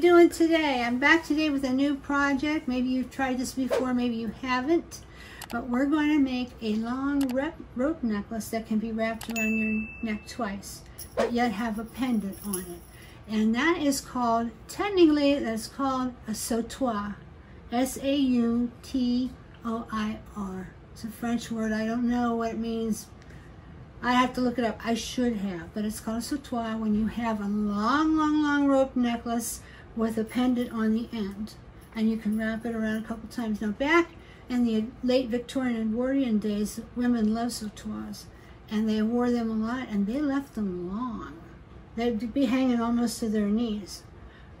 doing today? I'm back today with a new project. Maybe you've tried this before, maybe you haven't. But we're going to make a long rope necklace that can be wrapped around your neck twice, but yet have a pendant on it. And that is called, technically, that's called a sautoir. S-A-U-T-O-I-R. It's a French word. I don't know what it means I have to look it up. I should have, but it's called a sautoir when you have a long, long, long rope necklace with a pendant on the end. And you can wrap it around a couple times. Now back in the late Victorian and Edwardian days, women loved sautoirs. And they wore them a lot, and they left them long. They'd be hanging almost to their knees.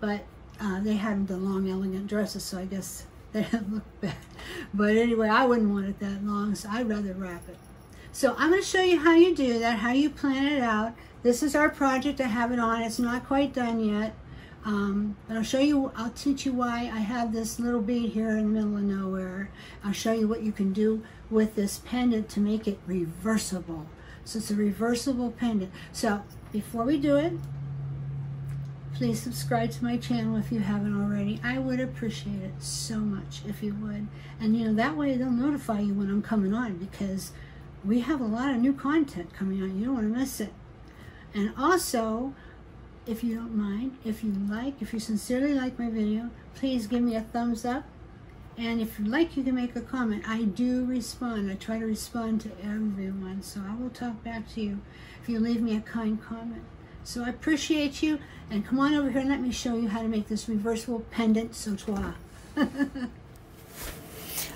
But uh, they had the long, elegant dresses, so I guess they didn't look bad. But anyway, I wouldn't want it that long, so I'd rather wrap it. So I'm going to show you how you do that, how you plan it out. This is our project. I have it on. It's not quite done yet. Um, I'll show you, I'll teach you why I have this little bead here in the middle of nowhere. I'll show you what you can do with this pendant to make it reversible. So it's a reversible pendant. So before we do it, please subscribe to my channel if you haven't already. I would appreciate it so much if you would. And you know, that way they'll notify you when I'm coming on because we have a lot of new content coming on. You don't want to miss it. And also, if you don't mind, if you like, if you sincerely like my video, please give me a thumbs up. And if you'd like, you can make a comment. I do respond. I try to respond to everyone. So I will talk back to you if you leave me a kind comment. So I appreciate you. And come on over here and let me show you how to make this reversible pendant sautoir.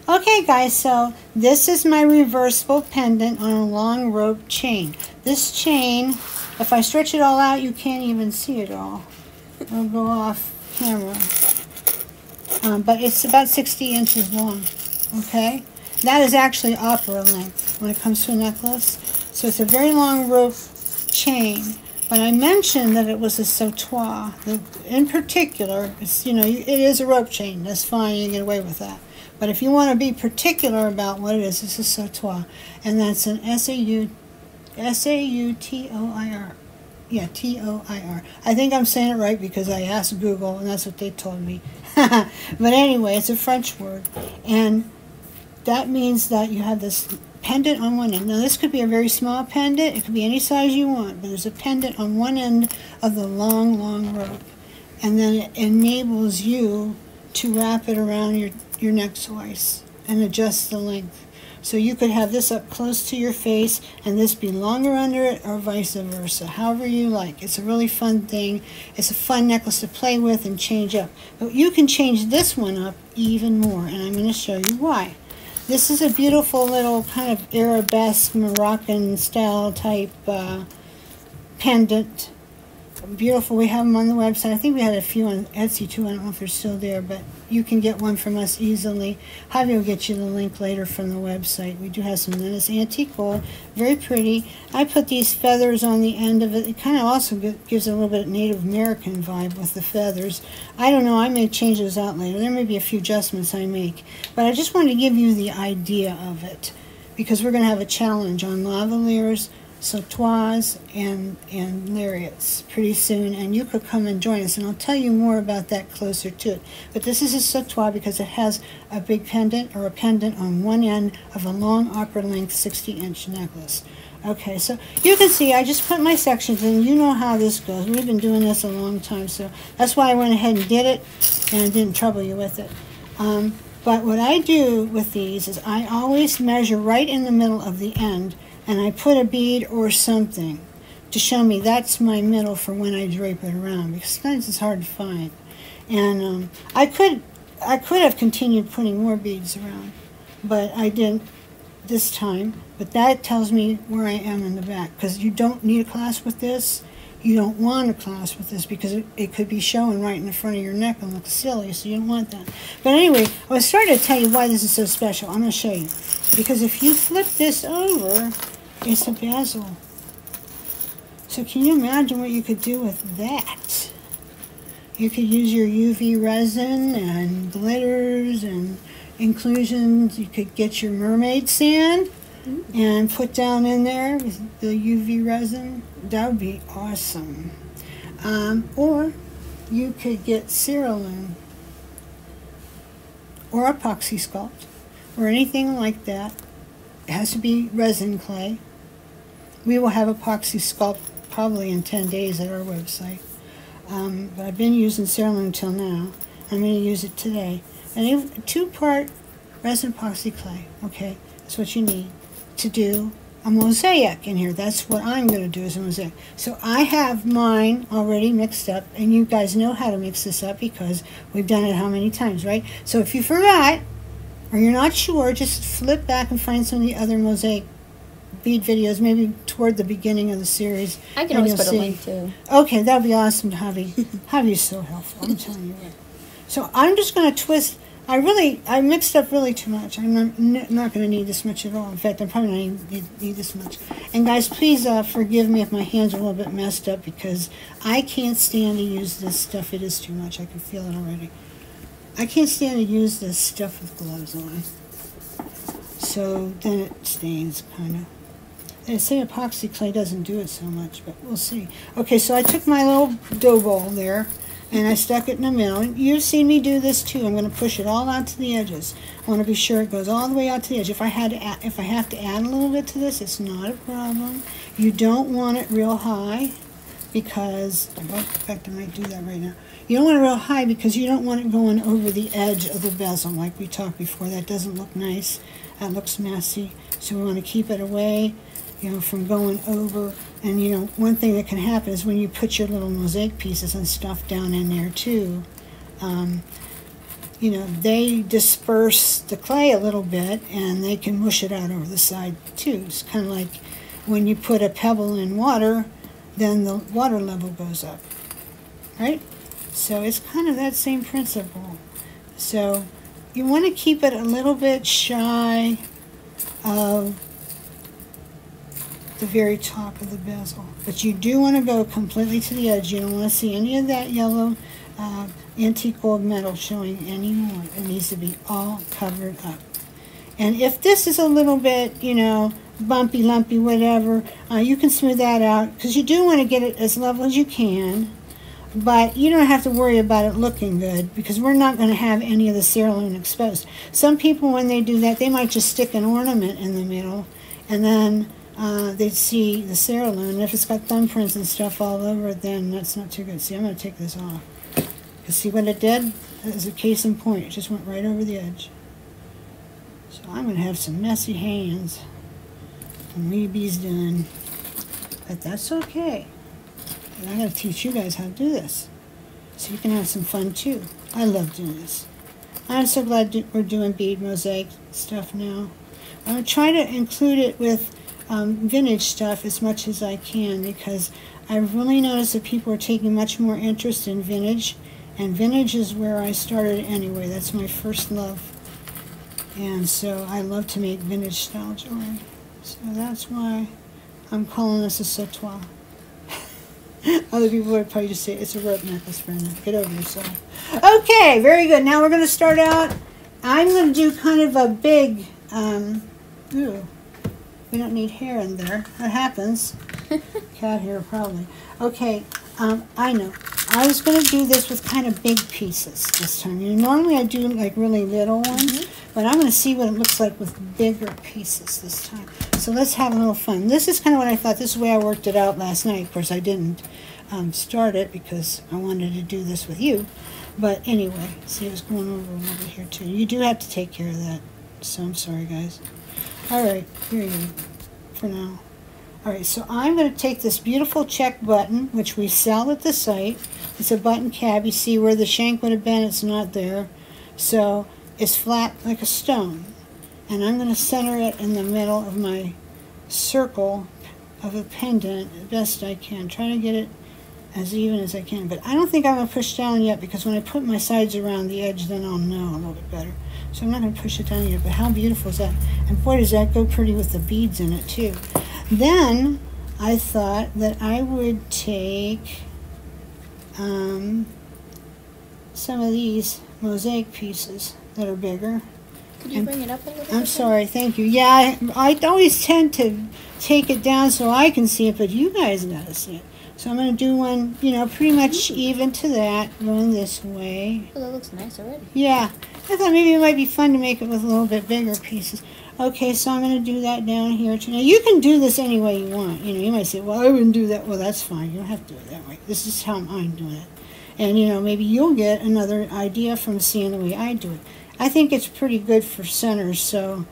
Okay guys, so this is my reversible pendant on a long rope chain. This chain, if I stretch it all out, you can't even see it all. It'll go off camera. Um, but it's about 60 inches long, okay? That is actually opera length when it comes to a necklace. So it's a very long rope chain. But I mentioned that it was a sautoir. In particular, it's, you know, it is a rope chain. That's fine. You get away with that. But if you want to be particular about what it is, this is sautoir. And that's an S-A-U, S-A-U-T-O-I-R. Yeah, T-O-I-R. I think I'm saying it right because I asked Google and that's what they told me. but anyway, it's a French word. And that means that you have this pendant on one end. Now this could be a very small pendant. It could be any size you want. But there's a pendant on one end of the long, long rope. And then it enables you to wrap it around your your neck twice and adjust the length. So you could have this up close to your face and this be longer under it or vice versa, however you like. It's a really fun thing. It's a fun necklace to play with and change up. But you can change this one up even more and I'm going to show you why. This is a beautiful little kind of arabesque Moroccan style type uh, pendant beautiful. We have them on the website. I think we had a few on Etsy too. I don't know if they're still there, but you can get one from us easily. Javi will get you the link later from the website. We do have some. It's antique gold, very pretty. I put these feathers on the end of it. It kind of also gives a little bit of Native American vibe with the feathers. I don't know. I may change those out later. There may be a few adjustments I make, but I just wanted to give you the idea of it because we're going to have a challenge on lavaliers sautoirs and, and lariats pretty soon, and you could come and join us, and I'll tell you more about that closer to it. But this is a sautoir because it has a big pendant or a pendant on one end of a long opera length 60 inch necklace. Okay, so you can see I just put my sections in. You know how this goes. We've been doing this a long time, so that's why I went ahead and did it and didn't trouble you with it. Um, but what I do with these is I always measure right in the middle of the end and I put a bead or something to show me that's my middle for when I drape it around because sometimes it's hard to find. And um, I could I could have continued putting more beads around, but I didn't this time. But that tells me where I am in the back because you don't need a clasp with this. You don't want a clasp with this because it, it could be showing right in the front of your neck and look silly, so you don't want that. But anyway, I was starting to tell you why this is so special. I'm going to show you. Because if you flip this over, it's a bezel. So can you imagine what you could do with that? You could use your UV resin and glitters and inclusions. You could get your mermaid sand and put down in there the UV resin. That would be awesome. Um, or you could get Ceralun or Apoxie Sculpt or anything like that. It has to be resin clay. We will have Apoxie Sculpt probably in 10 days at our website. Um, but I've been using Ceralun until now. I'm going to use it today. And two-part resin epoxy clay. Okay, that's what you need to do a mosaic in here. That's what I'm going to do as a mosaic. So I have mine already mixed up, and you guys know how to mix this up because we've done it how many times, right? So if you forgot or you're not sure, just flip back and find some of the other mosaic bead videos, maybe toward the beginning of the series. I can always put see. a link too. Okay, that'd be awesome. Javi, Javi's so helpful. I'm telling you. So I'm just going to twist I really, I mixed up really too much. I'm not, not going to need this much at all. In fact, I'm probably not even need, need this much. And guys, please uh, forgive me if my hands are a little bit messed up because I can't stand to use this stuff. It is too much. I can feel it already. I can't stand to use this stuff with gloves on. So then it stains, kind of. They say epoxy clay doesn't do it so much, but we'll see. Okay, so I took my little dough ball there and I stuck it in the middle. You've seen me do this too. I'm going to push it all out to the edges. I want to be sure it goes all the way out to the edge. If I had to add, if I have to add a little bit to this, it's not a problem. You don't want it real high because, in fact, I might do that right now. You don't want it real high because you don't want it going over the edge of the bezel like we talked before. That doesn't look nice. That looks messy. So we want to keep it away you know, from going over. And, you know, one thing that can happen is when you put your little mosaic pieces and stuff down in there, too, um, you know, they disperse the clay a little bit and they can mush it out over the side, too. It's kind of like when you put a pebble in water, then the water level goes up, right? So it's kind of that same principle. So you want to keep it a little bit shy of the very top of the bezel. But you do want to go completely to the edge. You don't want to see any of that yellow uh, antique gold metal showing anymore. It needs to be all covered up. And if this is a little bit, you know, bumpy, lumpy, whatever, uh, you can smooth that out because you do want to get it as level as you can. But you don't have to worry about it looking good because we're not going to have any of the Ceralun exposed. Some people, when they do that, they might just stick an ornament in the middle and then uh, they'd see the Ceralun. If it's got thumbprints and stuff all over it, then that's not too good. See, I'm going to take this off. You see what it did? As a case in point. It just went right over the edge. So I'm going to have some messy hands when Weeby's done. But that's okay. And I got to teach you guys how to do this. So you can have some fun too. I love doing this. I'm so glad we're doing bead mosaic stuff now. I'm trying to include it with um, vintage stuff as much as I can because I've really noticed that people are taking much more interest in vintage and vintage is where I started anyway. That's my first love. And so I love to make vintage style jewelry. So that's why I'm calling this a sautoir. Other people would probably just say it's a rope necklace, Brenda. Get over yourself. Okay, very good. Now we're going to start out. I'm going to do kind of a big, um, ooh, we don't need hair in there. That happens. Cat hair, probably. Okay, um, I know. I was going to do this with kind of big pieces this time. You know, normally I do like really little ones, mm -hmm. but I'm going to see what it looks like with bigger pieces this time. So let's have a little fun. This is kind of what I thought. This is the way I worked it out last night. Of course, I didn't um, start it because I wanted to do this with you. But anyway, see, it was going over over here too. You do have to take care of that. So I'm sorry, guys. Alright, here you go for now. Alright, so I'm going to take this beautiful Czech button, which we sell at the site. It's a button cap. You see where the shank would have been, it's not there. So it's flat like a stone. And I'm going to center it in the middle of my circle of a pendant best I can. Try to get it as even as I can. But I don't think I'm going to push down yet because when I put my sides around the edge, then I'll know a little bit better. So I'm not going to push it down yet, but how beautiful is that? And boy, does that go pretty with the beads in it too. Then I thought that I would take um, some of these mosaic pieces that are bigger. Could you I'm- bring it up a little bit? I'm sorry, thank you. Yeah, I, I always tend to take it down so I can see it, but you guys gotta see it. So I'm gonna do one, you know, pretty much even to that, going this way. Oh, that looks nice already. Yeah, I thought maybe it might be fun to make it with a little bit bigger pieces. Okay, so I'm going to do that down here. Now you can do this any way you want. You know, you might say, "Well, I wouldn't do that." Well, that's fine. You don't have to do it that way. This is how I'm doing it, and you know, maybe you'll get another idea from seeing the way I do it. I think it's pretty good for centers, so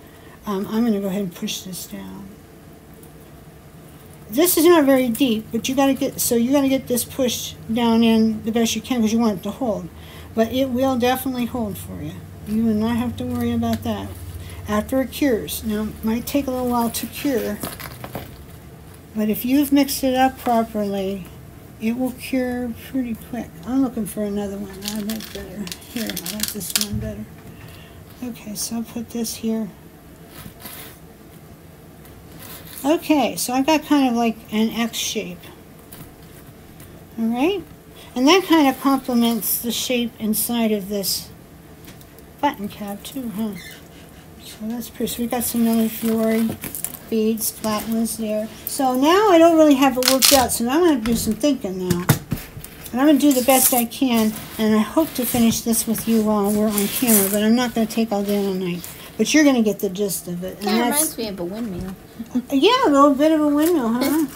um, I'm going to go ahead and push this down. This is not very deep, but you got to get so you got to get this pushed down in the best you can because you want it to hold. But it will definitely hold for you. You will not have to worry about that after it cures. Now, it might take a little while to cure, but if you've mixed it up properly, it will cure pretty quick. I'm looking for another one. I like better. Here, I like this one better. Okay, so I'll put this here. Okay, so I've got kind of like an X shape. Alright? And that kind of complements the shape inside of this button cap too, huh? So that's pretty, so we got some Nelly Fiore beads, flat ones there. So now I don't really have it worked out, so now I'm to do some thinking now. And I'm going to do the best I can, and I hope to finish this with you while we're on camera, but I'm not going to take all day all night. But you're going to get the gist of it. Of reminds me of a windmill. yeah, a little bit of a windmill, huh?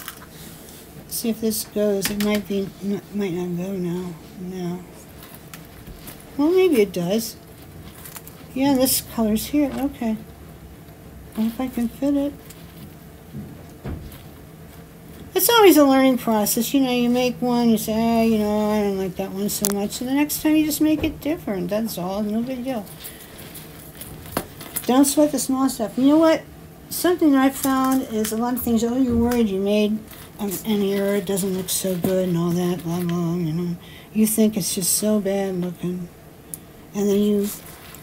See if this goes. It might be, might not go now. No. Well, maybe it does. Yeah, this color's here. Okay. Well, if I can fit it. It's always a learning process. You know, you make one, you say, ah, you know, I don't like that one so much. So the next time you just make it different. That's all. No big deal. Don't sweat the small stuff. You know what? Something that I found is a lot of things, oh, you're worried you made an error, it doesn't look so good and all that, blah, blah, you know. You think it's just so bad looking. And then you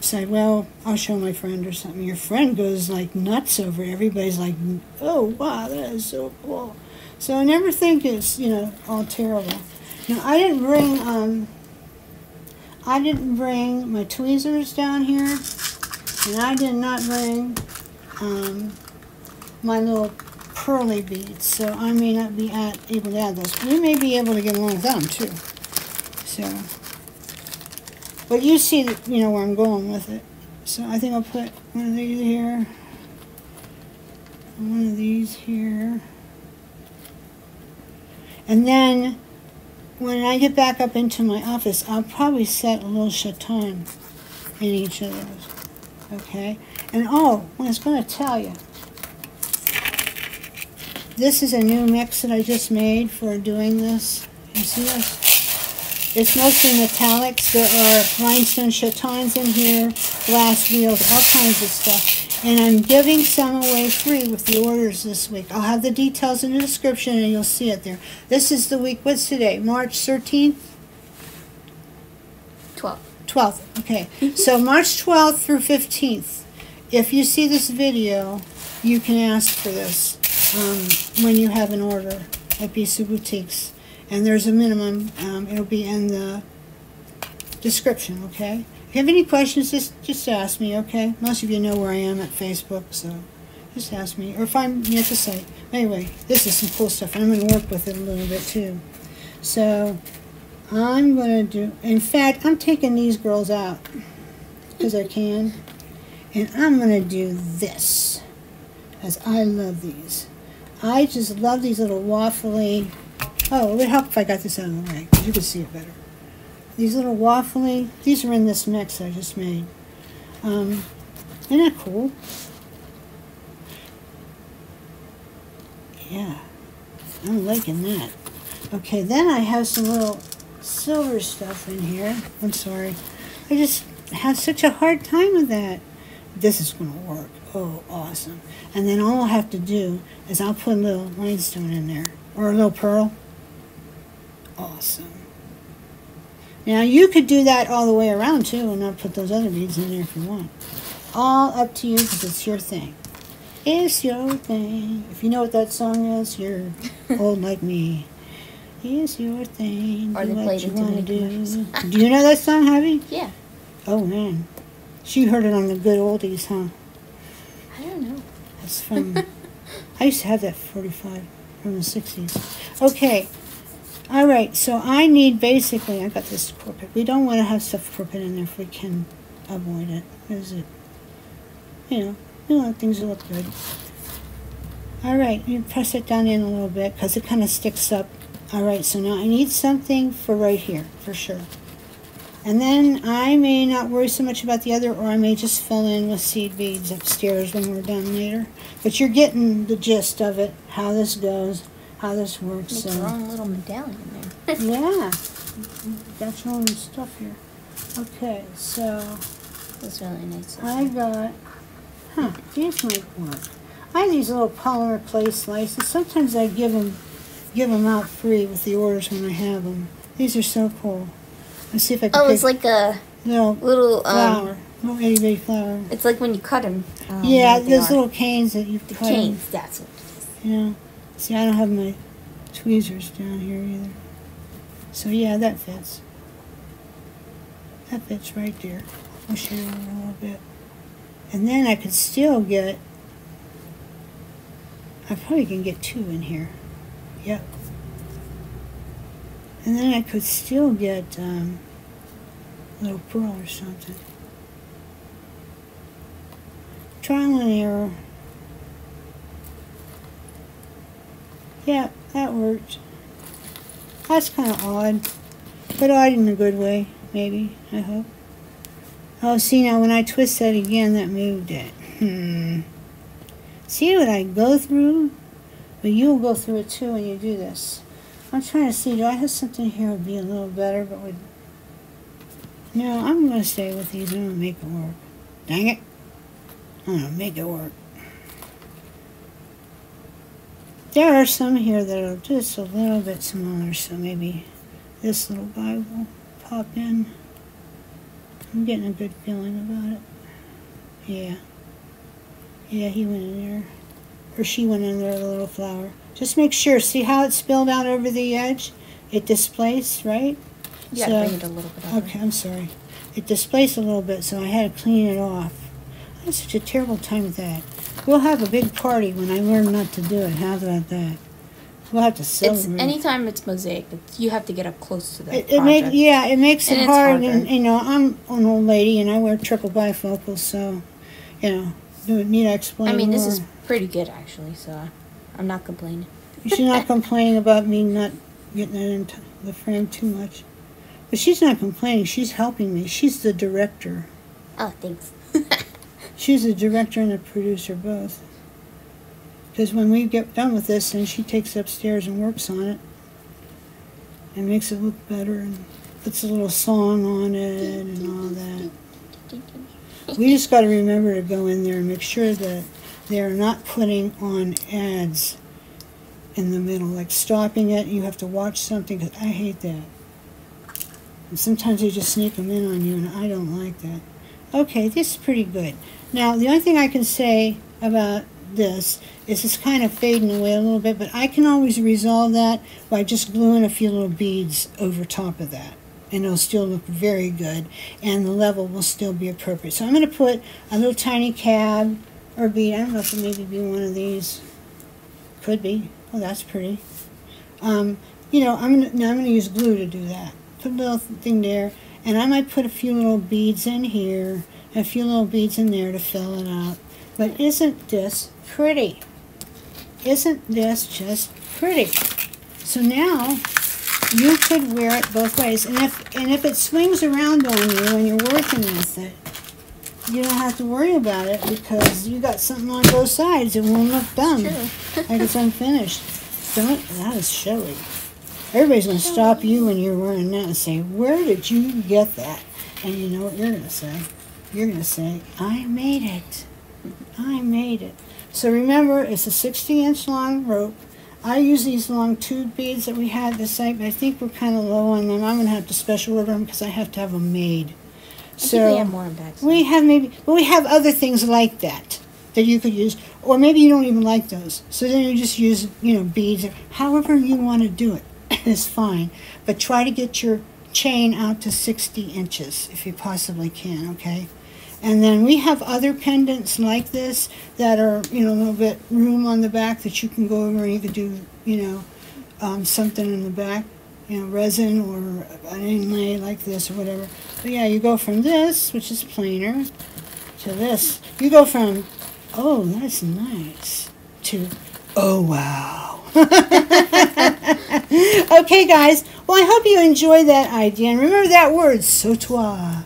say, well, I'll show my friend or something. Your friend goes like nuts over it. Everybody's like, oh, wow, that is so cool. So I never think it's, you know, all terrible. Now, I didn't bring, um, I didn't bring my tweezers down here. And I did not bring um, my little pearly beads, so I may not be at, able to add those. We may be able to get along without them too. So, but you see, you know where I'm going with it. So I think I'll put one of these here, one of these here, and then when I get back up into my office, I'll probably set a little chaton in each of those. Okay? And oh, I was going to tell you. This is a new mix that I just made for doing this. You see this? It's mostly metallics. There are rhinestone chatons in here, glass wheels, all kinds of stuff. And I'm giving some away free with the orders this week. I'll have the details in the description and you'll see it there. This is the week, what's today? March 13th? 12. 12th, okay. so March 12th through 15th. If you see this video, you can ask for this um, when you have an order at B'Sue Boutiques. And there's a minimum, um, it'll be in the description, okay? If you have any questions, just, just ask me, okay? Most of you know where I am at Facebook, so just ask me. Or find me at the site. Anyway, this is some cool stuff, and I'm going to work with it a little bit too. So, I'm going to do, in fact, I'm taking these girls out because I can. And I'm going to do this as I love these. I just love these little waffly, oh, it would help if I got this out of the way because you could see it better. These little waffly, these are in this mix I just made. Um, isn't that cool? Yeah, I'm liking that. Okay, then I have some little silver stuff in here. I'm sorry. I just have such a hard time with that. This is going to work. Oh, awesome. And then all I'll have to do is I'll put a little rhinestone in there. Or a little pearl. Awesome. Now you could do that all the way around too and not put those other beads in there if you want. All up to you because it's your thing. It's your thing. If you know what that song is, you're old like me. Is your thing. Or do they played you it too many do. do you know that song, Abby? Yeah. Oh man. She heard it on the good oldies, huh? I don't know. That's from. I used to have that 45 from the 60s. Okay. All right. So I need basically. I got this crooked. We don't want to have stuff crooked in there if we can avoid it. Is it? You know, we want things to look good. All right. You press it down in a little bit because it kind of sticks up. All right. So now I need something for right here for sure. And then I may not worry so much about the other, or I may just fill in with seed beads upstairs when we're done later. But you're getting the gist of it, how this goes, how this works. Make so. your own little medallion there. Yeah, got your own stuff here. Okay, so That's really nice. I got, huh, these might work. I have these little polymer clay slices. Sometimes I give them, give them out free with the orders when I have them. These are so cool. Let's see if I can Oh, it's like a little little um. flower, little itty bitty flower. It's like when you cut them. Um, yeah, those are. little canes that you the cut. canes. That's what it is. Know, see, I don't have my tweezers down here either. So yeah, that fits. That fits right there. I'll show you a little bit. And then I could still get, I probably can get two in here. Yep. And then I could still get um, a little pearl or something. Trial and error. Yeah, that worked. That's kind of odd, but odd in a good way, maybe, I hope. Oh, see, now when I twist that again, that moved it. Hmm. See what I go through? But you'll go through it too when you do this. I'm trying to see, do I have something here that would be a little better, but would... No, I'm going to stay with these. I'm going to make it work. Dang it. I'm going to make it work. There are some here that are just a little bit smaller, so maybe this little guy will pop in. I'm getting a good feeling about it. Yeah. Yeah, he went in there. Or she went in there, the little flower. Just make sure. See how it spilled out over the edge? It displaced, right? Gotta So- bring it a little bit over. Okay, I'm sorry. It displaced a little bit, so I had to clean it off. I had such a terrible time with that. We'll have a big party when I learn not to do it. How about that? We'll have to It's celebrate. anytime it's mosaic, it's, you have to get up close to that. It, it make, yeah, it makes And it hard, harder. and you know, I'm an old lady and I wear triple bifocals, so you know, do it need I explain I mean, this more? is pretty good actually, so I'm not complaining. She's not complaining about me not getting it the frame too much, but she's not complaining. She's helping me. She's the director. Oh, thanks. She's the director and the producer both. Because when we get done with this, then she takes it upstairs and works on it, and makes it look better, and puts a little song on it and all that. We just got to remember to go in there and make sure that they are not putting on ads in the middle, like stopping it. You have to watch something. 'cause I hate that. And sometimes they just sneak them in on you, and I don't like that. Okay, this is pretty good. Now, the only thing I can say about this is it's kind of fading away a little bit, but I can always resolve that by just gluing a few little beads over top of that. And it'll still look very good, and the level will still be appropriate. So I'm going to put a little tiny cab or bead. I don't know if it maybe be one of these. Could be. Oh, that's pretty. Um, you know, I'm gonna now I'm gonna use glue to do that. Put a little thing there, and I might put a few little beads in here, a few little beads in there to fill it out. But isn't this pretty? Isn't this just pretty? So now you could wear it both ways, and if and if it swings around on you when you're working with it, you don't have to worry about it because you got something on both sides. It won't look dumb like it's unfinished. Don't. That is showy. Everybody's gonna stop you when you're wearing that and say, "Where did you get that?" And you know what you're gonna say? You're gonna say, "I made it. I made it." So remember, it's a 60-inch long rope. I use these long tube beads that we had at the site, but I think we're kind of low on them. I'm gonna have to special order them because I have to have them made. I So we have more in bags. we have maybe, but we have other things like that that you could use, or maybe you don't even like those. So then you just use, you know, beads, or however you want to do it. is fine. But try to get your chain out to 60 inches if you possibly can, okay? And then we have other pendants like this that are, you know, a little bit room on the back that you can go over and you could do, you know, um, something in the back, you know, resin or an inlay like this or whatever. But yeah, you go from this, which is plainer, to this. You go from, oh, that's nice, to, oh, wow. okay, guys. Well, I hope you enjoy that idea. And remember that word, sautoir.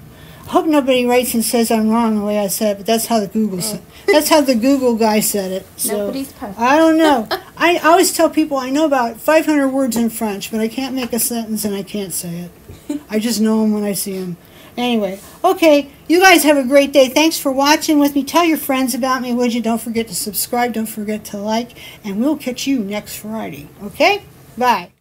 Hope nobody writes and says I'm wrong the way I said it, but that's how the Google oh. said. That's how the Google guy said it. So Nobody's perfect. I don't know. I always tell people I know about 500 words in French, but I can't make a sentence and I can't say it. I just know them when I see them. Anyway, okay, you guys have a great day. Thanks for watching with me. Tell your friends about me, would you? Don't forget to subscribe. Don't forget to like. And we'll catch you next Friday. Okay? Bye.